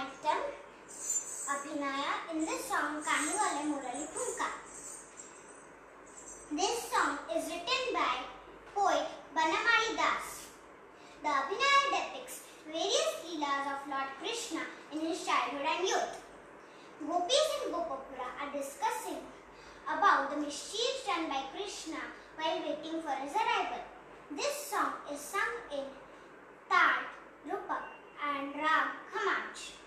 Item, Abhinaya, in the song Kani Wale Murali Phunka. This song is written by poet Banamali Das. The Abhinaya depicts various leelas of Lord Krishna in his childhood and youth. Gopis in Gopapura are discussing about the mischiefs done by Krishna while waiting for his arrival. This song is sung in Tal, Rupak and Rag Khamaj.